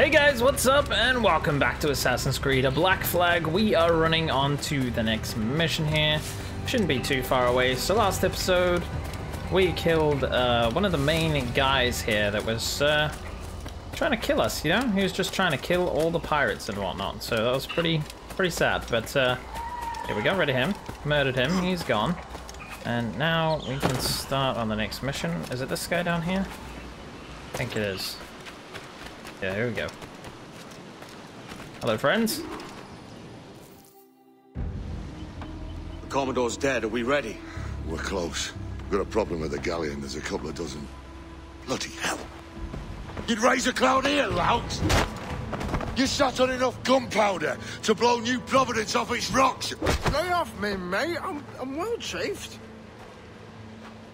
Hey guys, what's up? And welcome back to Assassin's Creed A Black Flag. We are running on to the next mission here. Shouldn't be too far away. So last episode, we killed uh, one of the main guys here that was uh, trying to kill us, you know? He was just trying to kill all the pirates and whatnot. So that was pretty, pretty sad. But uh, here we got rid of him, murdered him, he's gone. And now we can start on the next mission. Is it this guy down here? I think it is. Yeah, here we go. Hello, friends. The Commodore's dead. Are we ready? We're close. We've got a problem with the galleon. There's a couple of dozen. Bloody hell. You'd raise a cloud here, lout! You sat on enough gunpowder to blow New Providence off its rocks! Lay off me, mate. I'm, I'm well chafed.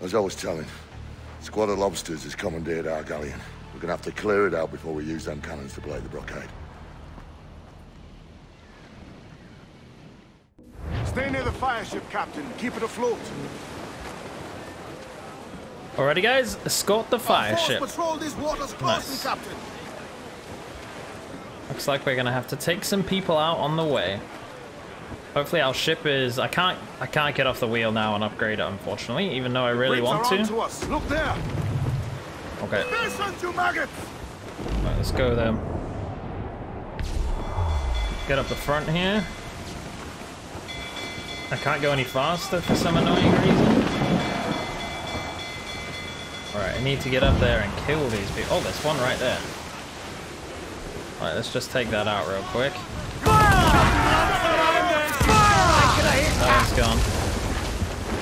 As I was telling, squad of lobsters has commandeered our galleon. We're gonna have to clear it out before we use them cannons to play the blockade. Stay near the fire ship, Captain. Keep it afloat. Alrighty, guys, escort the fire ship. Patrol these waters closely, Nice. Captain. Looks like we're gonna have to take some people out on the way. Hopefully, our ship is. I can't. I can't get off the wheel now and upgrade it, unfortunately. Even though I really Brakes want to. to us. Look there. Okay, Listen, you maggots. right, let's go then. Get up the front here. I can't go any faster for some annoying reason. Alright, I need to get up there and kill these people. Oh, there's one right there. Alright, let's just take that out real quick. That one's gone.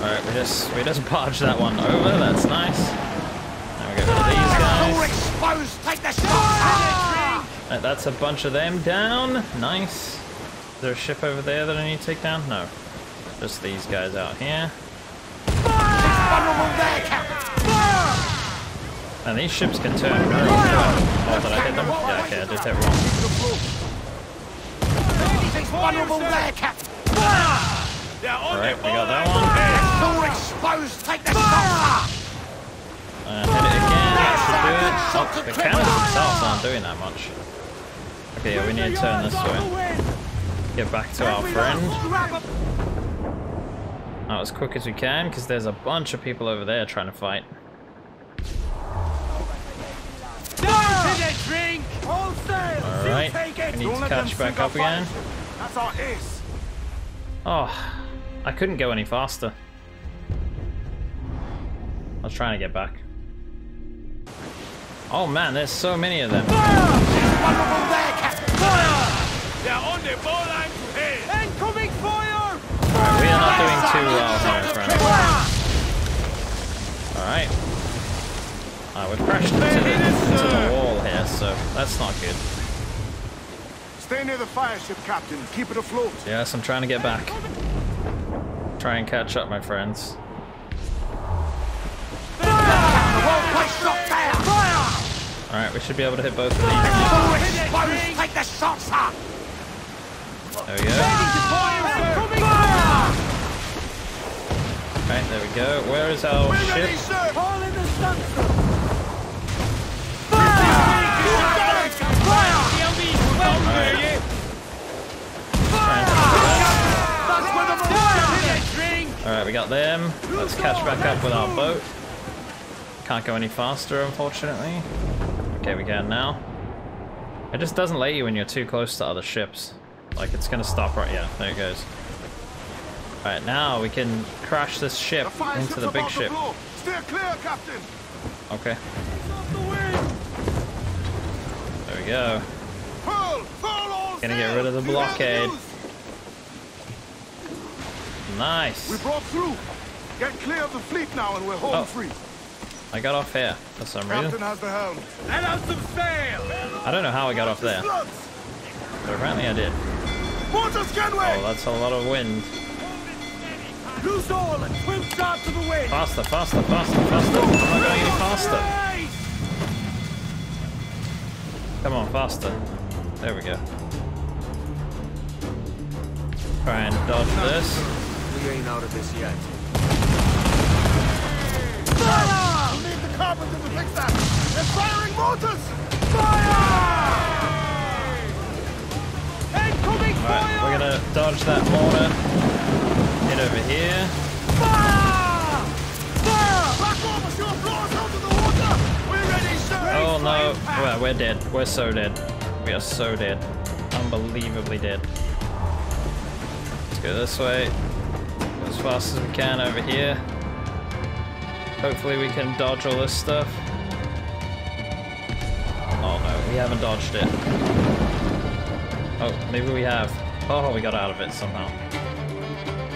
Alright, we just we just barged that one over, that's nice. Guys. Take the shot. Uh, that's a bunch of them down. Nice. Is there a ship over there that I need to take down? No. Just these guys out here. Vulnerable there, Captain. And these ships can turn very quick. Oh, did I hit them? Yeah, okay, I did hit wrong. He's vulnerable there, Captain. Alright, we got that one. Exposed. Take the shot. Uh, hit it again, that should do it. Oh, the cannons themselves aren't doing that much. Okay, yeah, we need to turn this way. Get back to our friend. Out as quick as we can, because there's a bunch of people over there trying to fight. Alright, we need to catch back up again. That's our ace. Oh, I couldn't go any faster. I was trying to get back. Oh man, there's so many of them. Vulnerable there, Captain. They're on the bowline to head. Incoming fire! Alright, we are not doing too well here, friends. Alright. Uh, we've crashed into the, into the wall here, so that's not good. Stay near the fire ship, Captain. Keep it afloat. Yes, I'm trying to get back. Try and catch up, my friends. The Alright, we should be able to hit both of these. Exposed. Take the shot, sir. There we go. Right, there we go. Where is our ship? Alright, we got them. Let's catch back up with our boat. Can't go any faster, unfortunately. Okay, we can now. It just doesn't let you when you're too close to other ships. Like, it's gonna stop right... Yeah, there it goes. Alright, now we can crash this ship The into the big ship. Steer clear, Captain. Okay, there we go. Pull, pull Gonna get rid of the blockade. news? We Nice! broke through. Get clear of the fleet now and we're home Oh. free. I got off here for some Captain reason. has the helm. Let out some sail. I don't know how I got off there, but apparently I did. Water Oh, that's a lot of wind. Loose all and swim start to the wind. Faster, faster, faster, faster. I'm not going any faster. Come on, faster. There we go. Try and dodge this. We ain't out of this yet. Fix that! They're firing mortars! Fire! Incoming fire! right! We're gonna dodge that mortar. Head over here. Fire! Fire! Back off! It's your floors out of the water! We're ready, sir! Oh no! Well, we're dead. We're so dead. We are so dead. Unbelievably dead. Let's go this way. As fast as we can over here. Hopefully we can dodge all this stuff. No, we haven't dodged it. Oh, maybe we have. Oh, we got out of it somehow.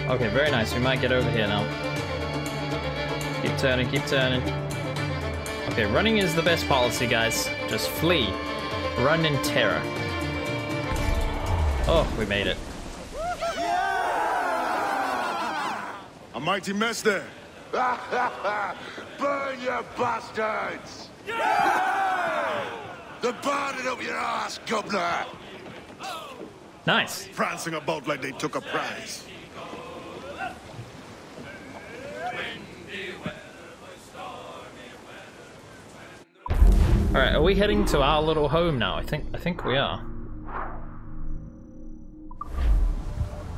Okay, very nice. We might get over here now. Keep turning, keep turning. Okay, running is the best policy, guys. Just flee. Run in terror. Oh, we made it. A mighty mess there. Burn, you bastards! They're burning up your ass, governor! Nice. Prancing about like they took a prize. All right, are we heading to our little home now? I think I think we are.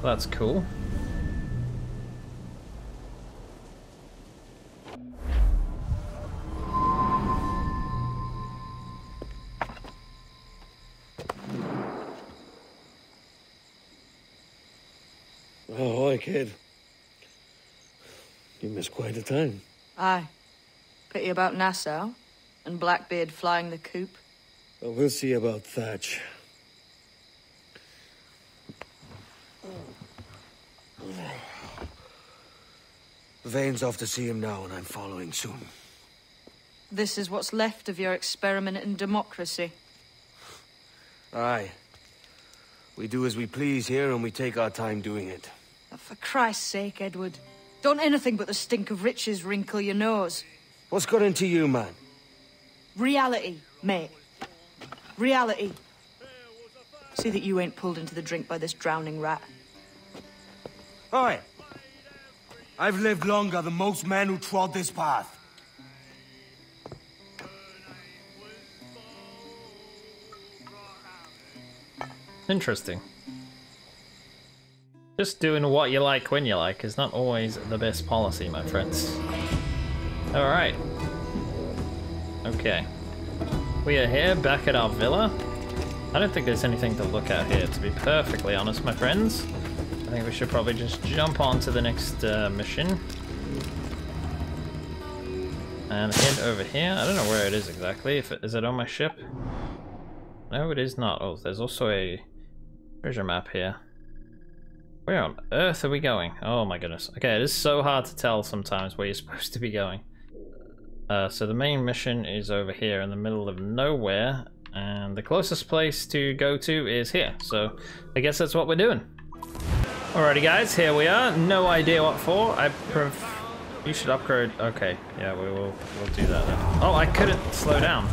That's cool. Oh, hi, kid. You missed quite a time. Aye. Pity about Nassau and Blackbeard flying the coop. Well, we'll see about Thatch. Vane's off to see him now, and I'm following soon. This is what's left of your experiment in democracy. Aye. We do as we please here, and we take our time doing it. For Christ's sake, Edward. Don't anything but the stink of riches wrinkle your nose. What's got into you, man? Reality, mate. Reality. See that you ain't pulled into the drink by this drowning rat. Oi! I've lived longer than most men who trod this path. Interesting. Just doing what you like when you like is not always the best policy, my friends. Alright. Okay. We are here, back at our villa. I don't think there's anything to look at here, to be perfectly honest, my friends. I think we should probably just jump on to the next uh, mission. And head over here. I don't know where it is exactly. If it, Is it on my ship? No, it is not. Oh, there's also a treasure map here. Where on earth are we going? Oh my goodness. Okay, it is so hard to tell sometimes where you're supposed to be going. Uh, so the main mission is over here in the middle of nowhere, and the closest place to go to is here. So I guess that's what we're doing. Alrighty guys, here we are. No idea what for. I you should upgrade. Okay, yeah, we will we'll do that then. Oh, I couldn't slow down.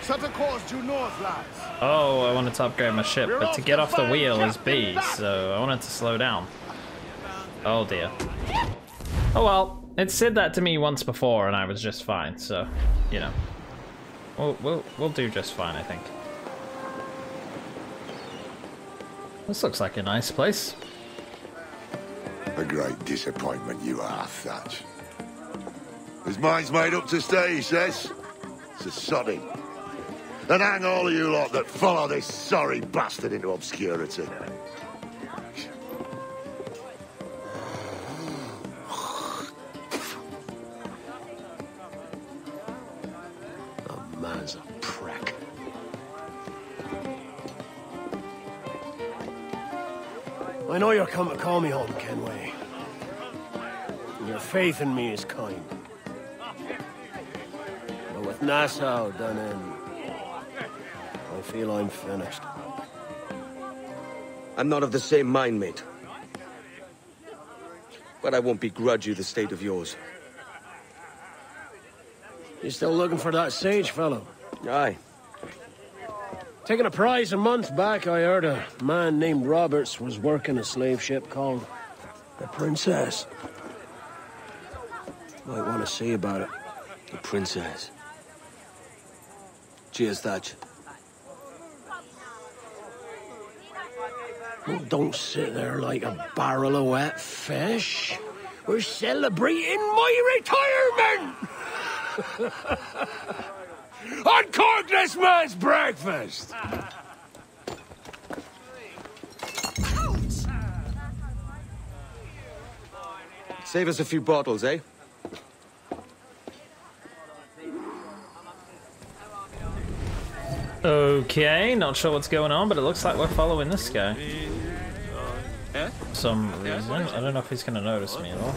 Set a course due north, lads. Oh, I wanted to upgrade my ship, but to get off the wheel is B, so I wanted to slow down. Oh dear. Oh well, it said that to me once before and I was just fine, so, you know. We'll, we'll, we'll do just fine, I think. This looks like a nice place. A great disappointment you are, Thatch. His mind's made up to stay, he says. It's a sodding. And hang all of you lot that follow this sorry bastard into obscurity. The man's a prick. I know you're come to call me home, Kenway. Your faith in me is kind. But with Nassau done in, feel I'm finished. I'm not of the same mind, mate. But I won't begrudge you the state of yours. You still looking for that sage fellow? Aye. Taking a prize a month back, I heard a man named Roberts was working a slave ship called the Princess. Might want to see about it. The princess. Cheers, Thatch. Oh, don't sit there like a barrel of wet fish. We're celebrating my retirement! Uncork this man's breakfast! Save us a few bottles, eh? Okay, not sure what's going on, but it looks like we're following this guy. For some reason. I don't know if he's gonna notice me at all.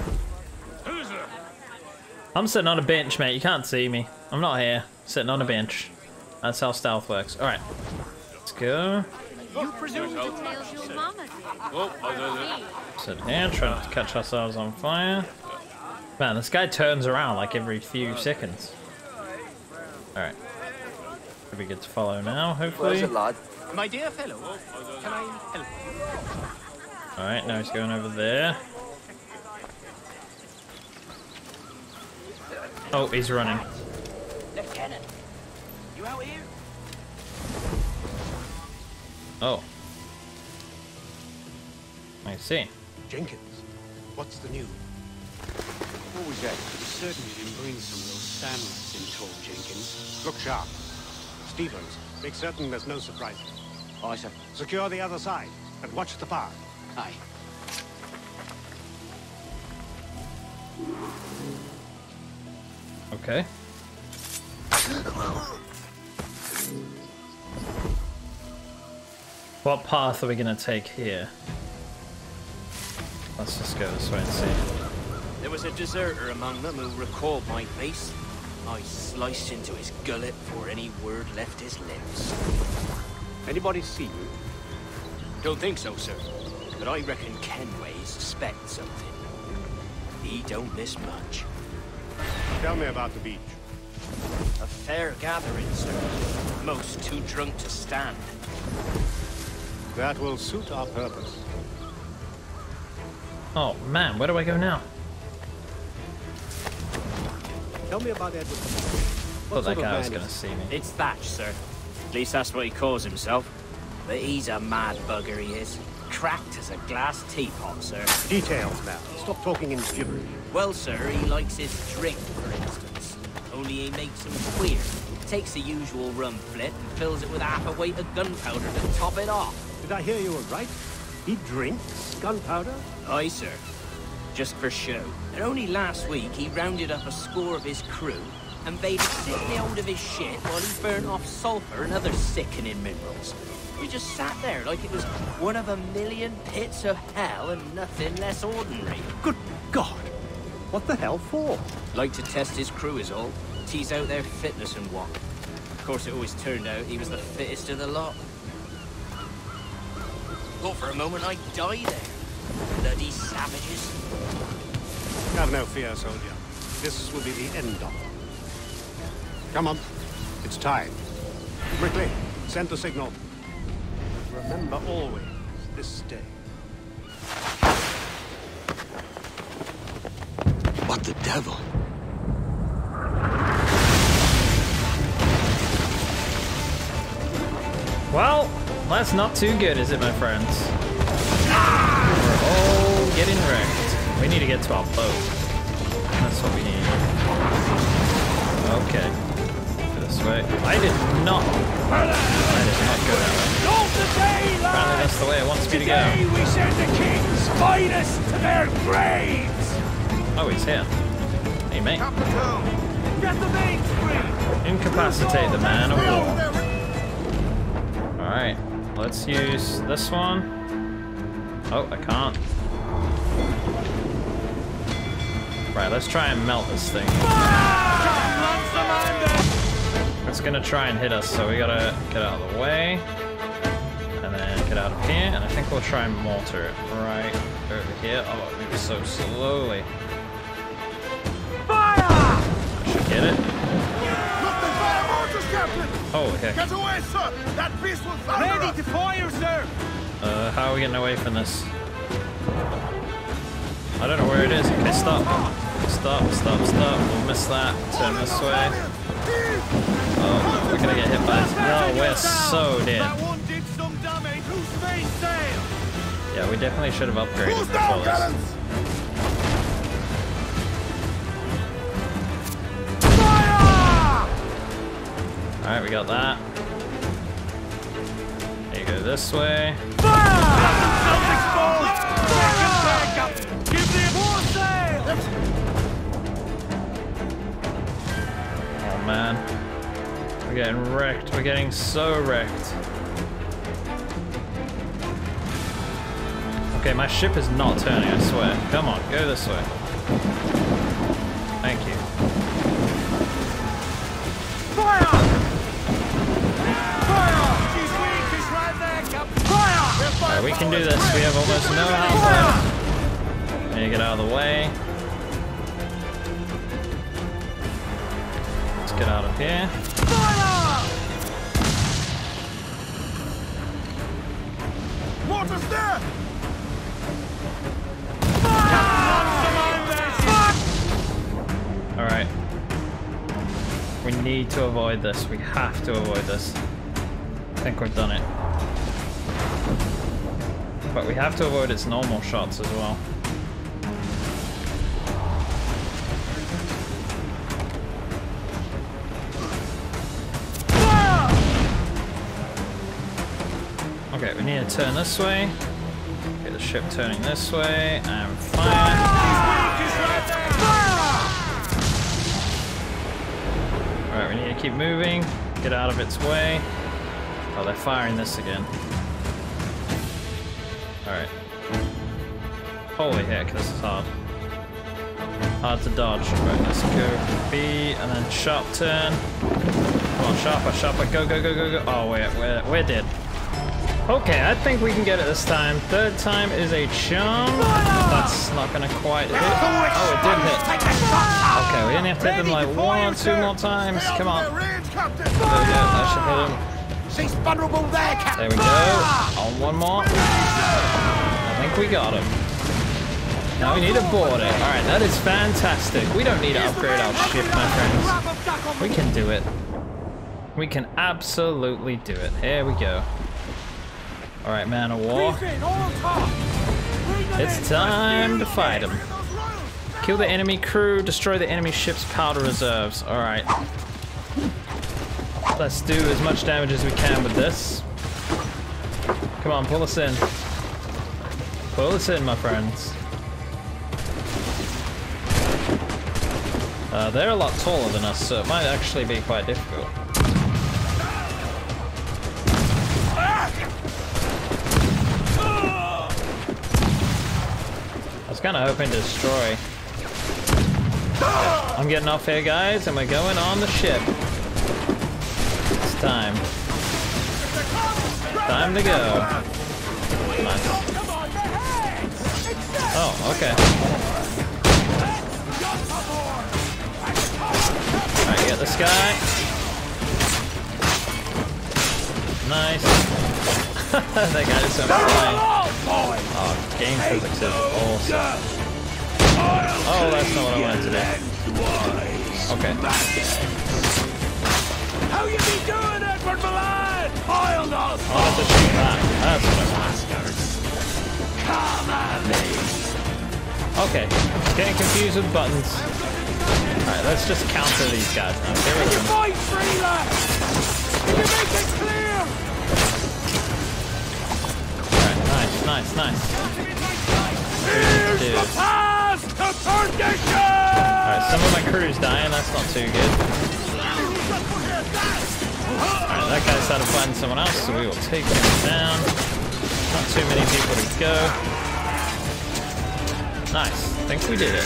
I'm sitting on a bench, mate. You can't see me. I'm not here. Sitting on a bench. That's how stealth works. Alright. Let's go. You presume to tell your mama did. Sitting here, trying to catch ourselves on fire. Man, this guy turns around like every few seconds. Alright. Should be good to follow now, hopefully. lad? My dear fellow, oh, can I help? Alright, now he's going over there. Oh, he's running. Lieutenant, you out here? Oh. I see. Jenkins, what's the news? What was that? Certain you didn't bring some of those sandwiches in tow, Jenkins. Look sharp. Stevens, make certain there's no surprises. Aye, sir. Secure the other side and watch the path. Aye. Okay. What path are we gonna take here? Let's just go this way and see. There was a deserter among them who recalled my face. I sliced into his gullet before any word left his lips. Anybody see you? Don't think so, sir. But I reckon Kenway suspects something. He don't miss much. Tell me about the beach. A fair gathering, sir. Most too drunk to stand. That will suit our purpose. Oh man, where do I go now? Tell me about Edward. Thought that guy was gonna see me. It's Thatch, sir. At least that's what he calls himself. But he's a mad bugger, he is. Cracked as a glass teapot, sir. Details now. Stop talking in gibberish. Well, sir, he likes his drink, for instance. Only he makes them queer. Takes the usual rum flit and fills it with half a weight of gunpowder to top it off. Did I hear you were right? He drinks gunpowder? Aye, sir. Just for show. And only last week he rounded up a score of his crew and bade us sit the hold of his ship while he burnt off sulfur and other sickening minerals. We just sat there like it was one of a million pits of hell and nothing less ordinary. Good God! What the hell for? Like to test his crew is all. Tease out their fitness and what. Of course, it always turned out he was the fittest of the lot. Thought for a moment I'd die there. Bloody savages. Have no fear, soldier. This will be the end of them. Come on. It's time. Quickly, send the signal. Remember always this day. What the devil? Well, that's not too good, is it, my friends? We're Oh, all getting wrecked. We need to get to our boat. That's what we need. Okay. This way. I did not. I did not go that way. Apparently that's the way it wants me to go. we send the king's finest to their graves! Oh, he's here. Hey, mate. Get the main free! Incapacitate the man of war. Alright, let's use this one. Oh, I can't. Right, let's try and melt this thing. It's gonna try and hit us, so we gotta get out of the way. And then get out of here, and I think we'll try and mortar it right over here. Oh, it moves so slowly. Fire! I should get it. Oh, Look, the fire mortars, Captain! Holy heck. Get away, sir! That beast will fire Ready to fire, sir! Uh, how are we getting away from this? I don't know where it is. Okay, stop. Stop, stop, stop. We'll miss that. Turn this way. Oh, we're gonna get hit by... No, we're so dead. That one did some damage. Who's mainsail? Yeah, we definitely should have upgraded Who's before down, this. cannons? Alright, we got that. Go this way. Oh man. We're getting wrecked. We're getting so wrecked. Okay, my ship is not turning, I swear. Come on, go this way. Can do this. We have almost no health left. Need to get out of the way. Let's get out of here. Fire! Water's there! Alright. We need to avoid this. We have to avoid this. I think we've done it. But we have to avoid its normal shots as well. Okay, we need to turn this way. Get the ship turning this way and fire. Alright, we need to keep moving. Get out of its way. Oh, they're firing this again. Alright. Holy heck, this is hard. Hard to dodge. Right, let's go B and then sharp turn. Come on, sharper, sharper. Go, go, go, go, go. Oh, we're, we're, we're dead. Okay, I think we can get it this time. Third time is a charm. That's not gonna quite hit. Oh, it did hit. Okay, we only have to hit them like one or two more times. Come on. There we go. That should hit him. She's vulnerable there, Captain. There we go. On one more. We got him. Now we need board it. Alright, that is fantastic. We don't need to upgrade our ship, my friends. We can do it. We can absolutely do it. Here we go. Alright, man of war. It's time to fight him. Kill the enemy crew, destroy the enemy ship's powder reserves. Alright. Let's do as much damage as we can with this. Come on, pull us in. Us in, my friends. Uh, they're a lot taller than us, so it might actually be quite difficult. I was kind of hoping to destroy. I'm getting off here, guys, and we're going on the ship. It's time. Time to go. Nice. Oh, okay. Alright, get this guy. Nice. that guy is so flying. Oh, game physics is awesome. Oh, that's not what I wanted to do. Okay. How you be doing, Edward Milan? I'll not Oh, that's a shoot back. That's what I want. Come at me. Okay, getting confused with buttons. Alright, let's just counter these guys now. Get rid of them. Can you make it clear? Alright, nice, nice, nice. Here's Dude. the path to perdition! Alright, some of my crew's dying, that's not too good. Alright, that guy's had to find someone else, so we will take him down. Not too many people to go. Nice, I think we did it.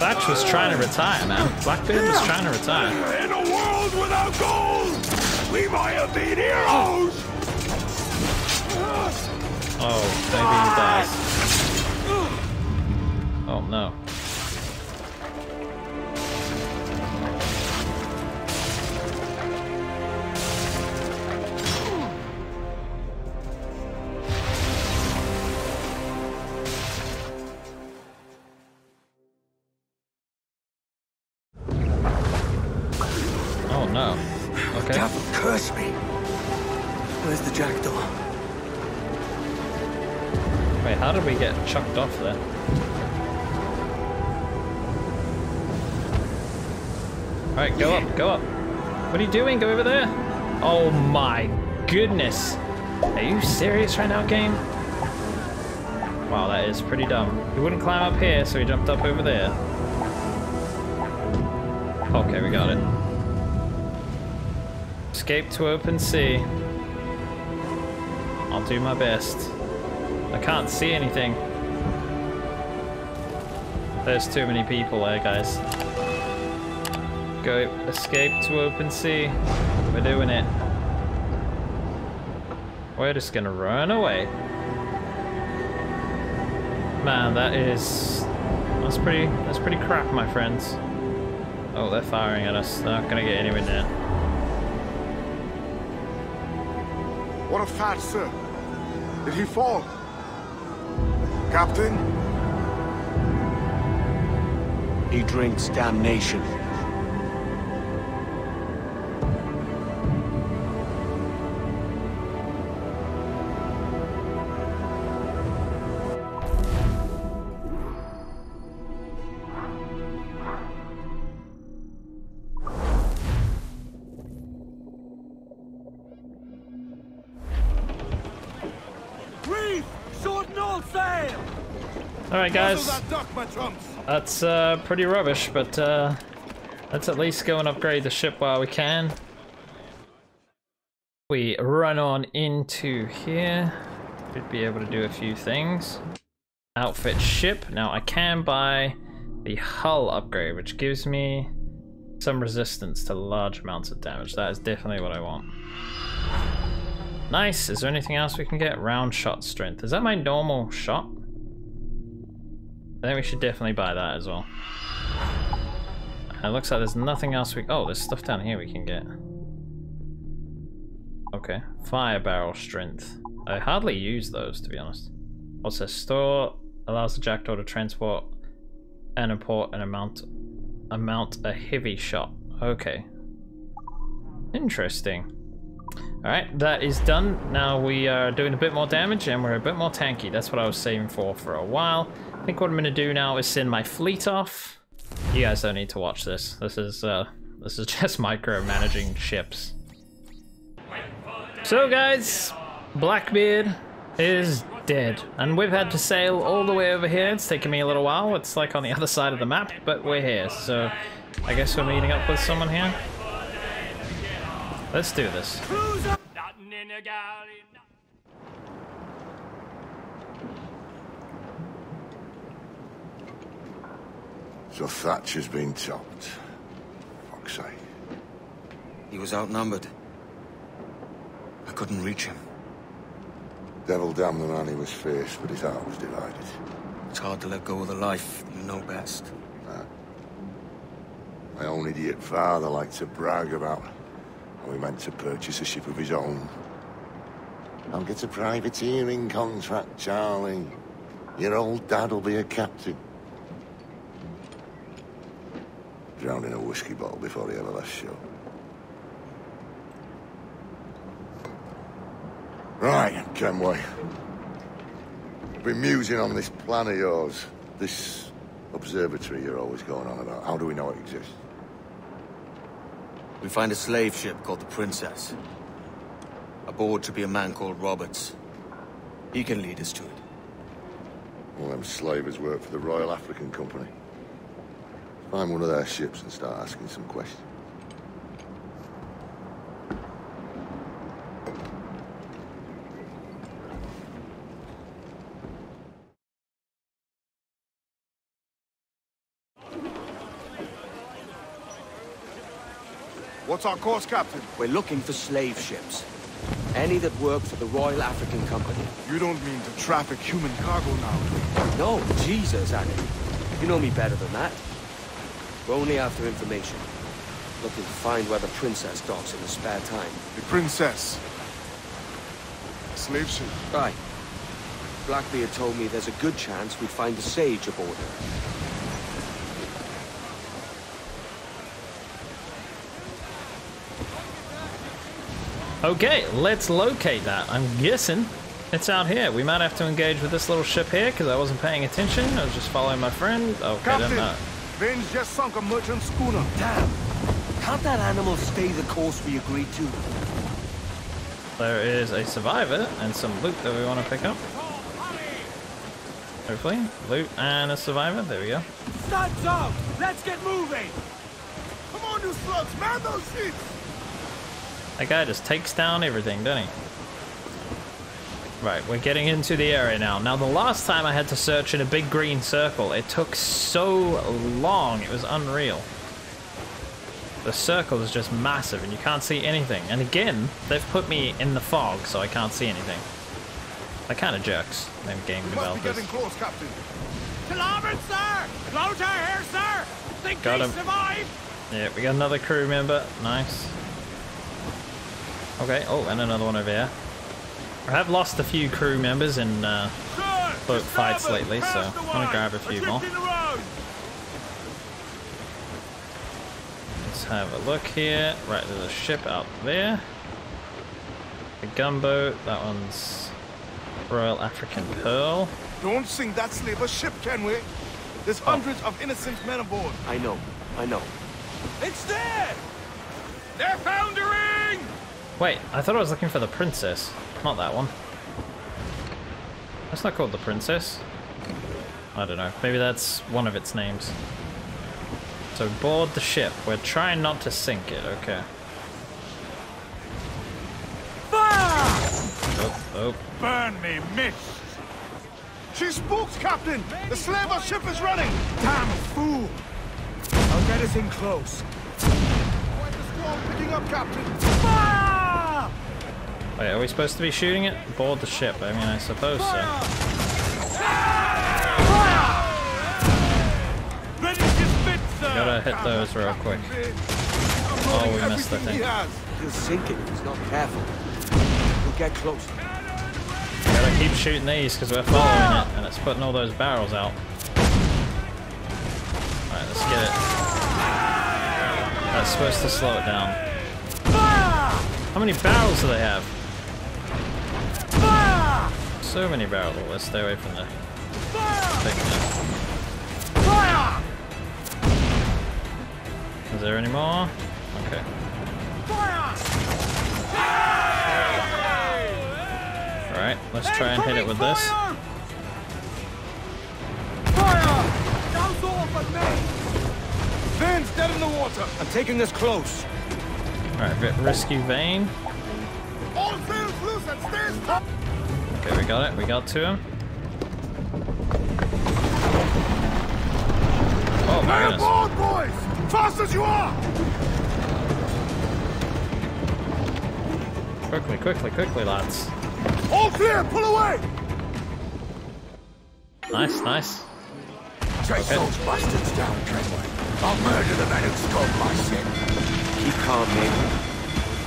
Thatch was trying to retire, man. Blackbeard was trying to retire. In a world without gold, we might have been heroes! Oh, maybe he dies. Oh no. Okay. Devil curse me. Where's the jackdaw? Wait, how did we get chucked off there? Alright, go up, go up. What are you doing? Go over there. Oh my goodness. Are you serious right now, game? Wow, that is pretty dumb. He wouldn't climb up here, so he jumped up over there. Okay, we got it. Escape to open sea. I'll do my best. I can't see anything. There's too many people there, guys. Go escape to open sea. We're doing it. We're just gonna run away. Man, that is that's pretty that's pretty crap, my friends. Oh, they're firing at us. They're not gonna get anywhere near. A fat, sir. Did he fall? Captain? He drinks damnation. Alright guys. That's uh, pretty rubbish, but uh, let's at least go and upgrade the ship while we can. We run on into here. Should be able to do a few things. Outfit ship. Now I can buy the hull upgrade, which gives me some resistance to large amounts of damage. That is definitely what I want. Nice. Is there anything else we can get? Round shot strength. Is that my normal shot? I think we should definitely buy that as well. Uh, it looks like there's nothing else we... Oh, there's stuff down here we can get. Okay. Fire barrel strength. I hardly use those, to be honest. What's this? Store allows the jackdaw to transport and import an amount... Amount a heavy shot. Okay. Interesting. Alright, that is done. Now we are doing a bit more damage and we're a bit more tanky. That's what I was saving for for a while. Think what I'm to do now is send my fleet off. You guys don't need to watch this. This is uh, this is just micromanaging ships. So guys, Blackbeard is dead. And we've had to sail all the way over here. It's taken me a little while. It's like on the other side of the map, but we're here. So I guess we're meeting up with someone here. Let's do this. So Thatcher's been topped. Fuck's sake. He was outnumbered. I couldn't reach him. Devil damn the man he was faced, but his heart was divided. It's hard to let go of the life you know best. My own idiot father liked to brag about how he meant to purchase a ship of his own. I'll get a privateering contract, Charlie. Your old dad'll be a captain. In a whiskey bottle before he ever left shore. Right, Kenway. I've been musing on this plan of yours. This observatory you're always going on about. How do we know it exists? We find a slave ship called the Princess. Aboard should be a man called Roberts. He can lead us to it. All them slavers work for the Royal African Company. Find one of their ships and start asking some questions. What's our course, Captain? We're looking for slave ships. Any that work for the Royal African Company. You don't mean to traffic human cargo now, No, Jesus, Annie. You know me better than that. We're only after information. Looking to find where the princess docks in her spare time. The Princess. Slave ship. Right. Blackbeard told me there's a good chance we'd find a sage aboard her. Okay, let's locate that. I'm guessing it's out here. We might have to engage with this little ship here because I wasn't paying attention. I was just following my friend. Okay, Captain, then just sunk a merchant schooner. Damn. Can't that animal stay the course we agreed to? There is a survivor and some loot that we want to pick up. Hopefully, loot and a survivor. There we go. Studs up! Let's get moving! Come on, you slugs! Man those sheets! That guy just takes down everything, doesn't he? Right, we're getting into the area now. Now, the last time I had to search in a big green circle, it took so long. It was unreal. The circle is just massive and you can't see anything. And again, they've put me in the fog, so I can't see anything. They're kind of jerks, them game We must be getting close, Captain. To larboard, sir! Close our here, sir! Think Got him. survive? Yeah, we got another crew member. Nice. Okay, oh, and another one over here. I have lost a few crew members in uh, boat fights lately, so past I'm gonna grab a few more. Adrift in the road. Let's have a look here. Right, there's a ship out there. The gunboat, that one's Royal African Pearl. Don't sink that slaver ship, can we? There's hundreds of innocent men aboard. I know, I know. It's there! They're foundering! Wait, I thought I was looking for the princess. Not that one. That's not called the princess. I don't know. Maybe that's one of its names. So board the ship. We're trying not to sink it. Okay. Oh, oh. Burn me, mist! She spooks, Captain! The slaver ship is running! Damn fool! I'll get us in close. Why the squall picking up, Captain? Fire! Oh, Wait, are we supposed to be shooting it? Board the ship. I mean, I suppose so. Ready to spit, sir! Gotta hit those real quick. Oh, we missed the thing. He'll sink it if he's not careful. We'll get close. Gotta keep shooting these because we're following it and it's putting all those barrels out. Alright, let's get it. That's supposed to slow it down. How many barrels do they have? So many barrels. Oh, let's stay away from the big one. Is there any more? Okay. Alright, let's try and hit it with this. Vane's dead in the water. I'm taking this close. Alright, bit risky Vane. All sails loose and stay stop. Okay, we got it. We got to him. Oh my Hey goodness. aboard, boys! Fast as you are! Quickly, quickly, quickly, lads. All clear, pull away! Nice, nice. Chase those bastards down, Kenway. I'll murder the man who stole my ship. Keep calm, mate.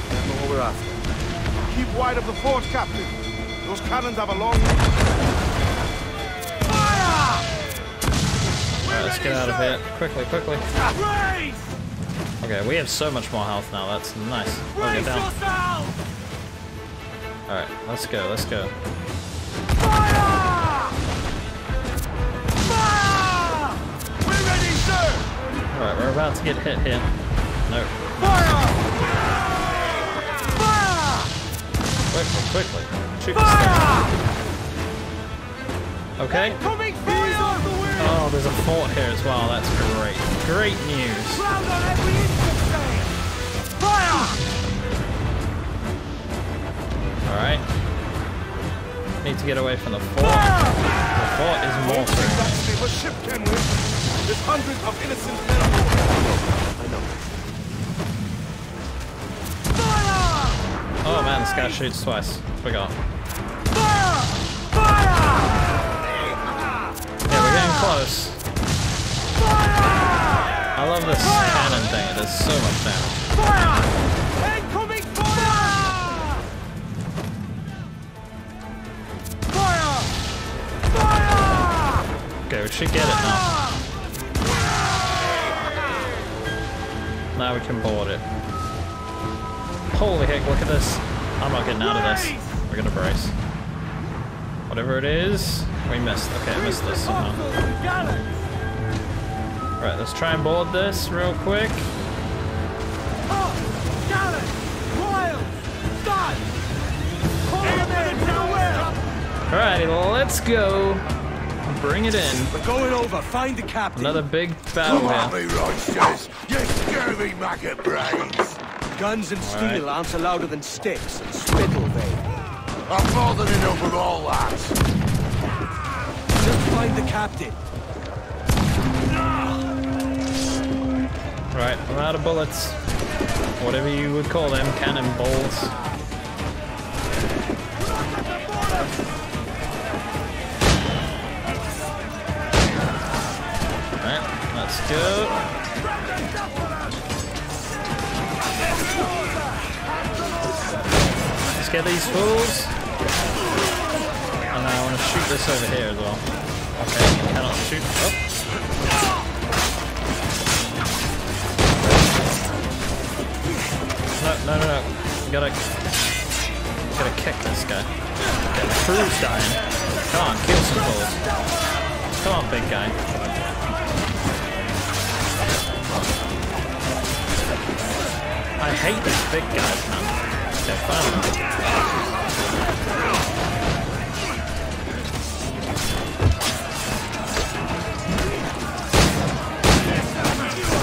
Remember what we're after. Keep wide of the fort, Captain. Those cannons have a long... Alright, let's get out of here. Quickly, quickly. Okay, we have so much more health now. That's nice. We'll get down. Alright, let's go, let's go. Fire! Fire! We're ready, sir! Alright, we're about to get hit here. No. Fire! Fire! Quickly, quickly. Shoot this thing. Fire! Okay. Coming fire! Oh, there's a fort here as well. That's great. Great news. Ground on every infantry! Fire! Alright. Need to get away from the fort. The fort is Don't mortar. that slaver ship, Kenway. There's hundreds of innocent men aboard. I know. Oh man, this guy shoots twice. Forgot. Yeah, we're getting close. I love this cannon thing. It does so much damage. Okay, we should get it now. Now we can board it. Holy heck, look at this. I'm not getting out of this. We're gonna brace. Whatever it is, we missed. Okay, I missed this somehow. Right, let's try and board this real quick. Alrighty, let's go. Bring it in. We're going over. Find the captain. Another big battle Come on, here. me Rochers. You scurvy maggot brains. Guns and All steel right. aren't louder than sticks and spittle, they. I'm more than enough of all that. Just find the captain. Right, I'm out of bullets. Whatever you would call them, cannonballs. Alright, let's go. Let's get these fools. And I want to shoot this over here as well. Okay, cannot shoot. Oh. No, no, no, no. You gotta, gotta kick this guy. Okay, the crew's dying. Come on, kill some fools. Come on, big guy. I hate these big guys, man. Okay, fine.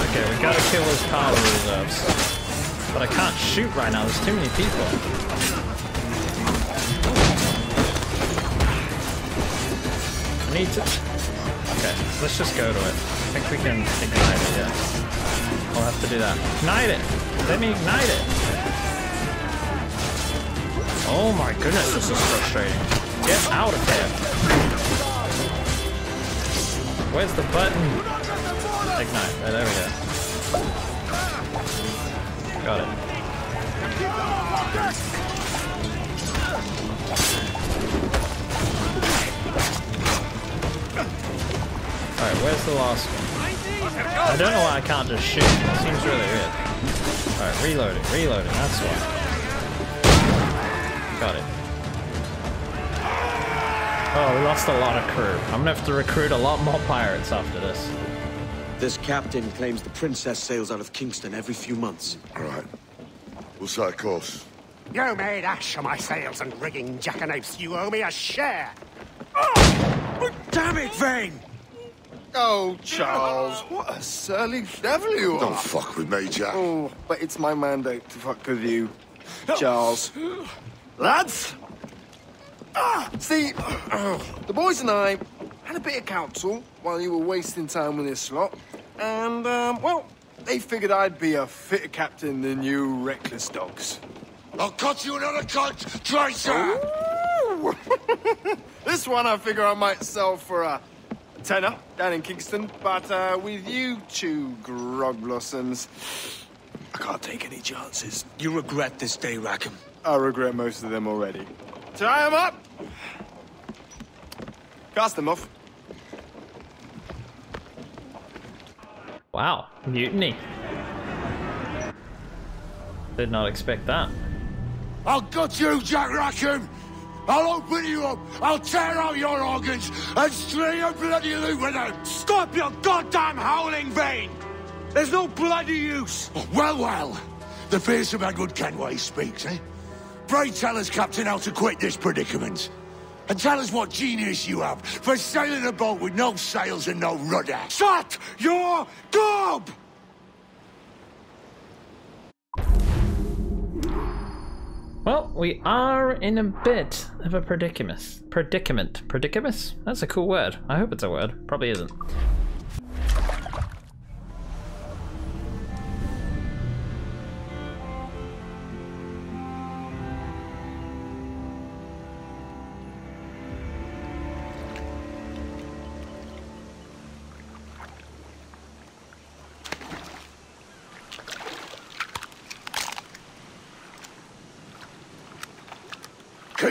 Okay, we gotta kill his power reserves. But I can't shoot right now, there's too many people. I need to... Okay, let's just go to it. I think we can ignite it, yeah. I'll have to do that. Ignite it! Let me ignite it! Oh my goodness, this is frustrating. Get out of here! Where's the button? Ignite. Oh, there we go. Got it. Alright, where's the last one? I don't know why I can't just shoot. It seems really weird. Alright, reloading, reloading, that's why. Got it. Oh, we lost a lot of crew. I'm gonna have to recruit a lot more pirates after this. This captain claims the princess sails out of Kingston every few months. Right. We'll set a course. You made ash of my sails and rigging, jackanapes. You owe me a share. Oh! Damn it, Vane! Oh, Charles, what a surly devil you are. Don't fuck with me, Jack. Oh, but it's my mandate to fuck with you, Charles. Lads! Ah, see, the boys and I had a bit of counsel while you were wasting time with this lot. And, um, well, they figured I'd be a fitter captain than you reckless dogs. I'll cut you another cunt, Tracer! Ooh. this one I figure I might sell for a tenner down in Kingston, but uh, with you two grog blossoms, I can't take any chances. You regret this day, Rackham. I regret most of them already. Tie them up! Cast them off. Wow, mutiny. Did not expect that. I'll gut you, Jack Rackham! I'll open you up, I'll tear out your organs, and string your bloody loot with them! Stop your goddamn howling, Vane! There's no bloody use! Well, well, the fearsome Edward Kenway speaks, eh? Pray tell us, Captain, how to quit this predicament. And tell us what genius you have for sailing a boat with no sails and no rudder. Shut your gob! Well, we are in a bit of a predicament. Predicament. Predicament? That's a cool word. I hope it's a word. Probably isn't.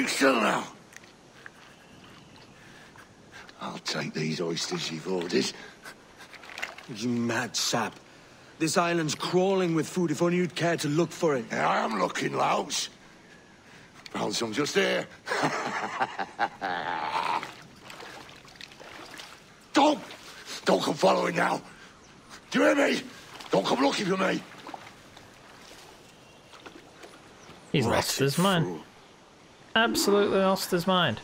Keep still now. I'll take these oysters you've ordered. You mad sap. This island's crawling with food if only you'd care to look for it. Yeah, I am looking, Louts. Found some just here. don't! Don't come following now. Do you hear me? Don't come looking for me. He's lost his mind. Absolutely lost his mind.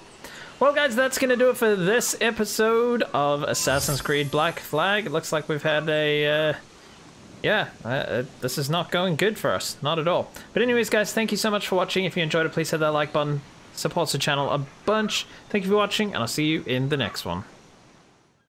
Well, guys, that's going to do it for this episode of Assassin's Creed Black Flag. It looks like we've had a. Uh, yeah, uh, uh, this is not going good for us. Not at all. But, anyways, guys, thank you so much for watching. If you enjoyed it, please hit that like button. Supports the channel a bunch. Thank you for watching, and I'll see you in the next one.